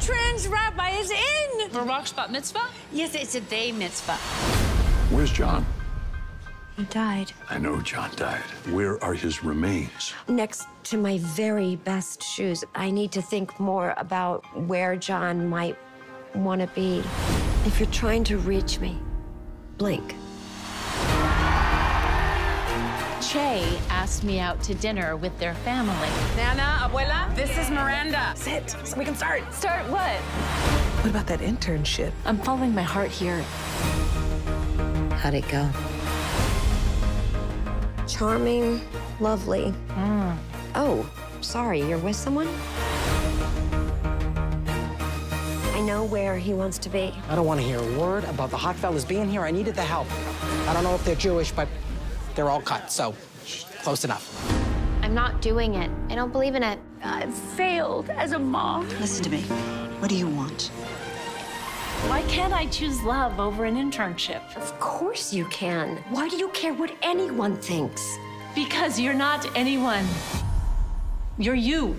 trans rabbi is in. Barak's bat mitzvah? Yes, it's a they mitzvah. Where's John? He died. I know John died. Where are his remains? Next to my very best shoes, I need to think more about where John might want to be. If you're trying to reach me, blink. Che asked me out to dinner with their family. Nana, abuela, This is Miranda. Sit so we can start. Start what? What about that internship? I'm following my heart here. How'd it go? Charming, lovely. Mm. Oh, sorry, you're with someone? I know where he wants to be. I don't want to hear a word about the hot fellas being here. I needed the help. I don't know if they're Jewish, but they're all cut, so close enough. I'm not doing it. I don't believe in it. I've failed as a mom. Listen to me. What do you want? Why can't I choose love over an internship? Of course you can. Why do you care what anyone thinks? Because you're not anyone. You're you.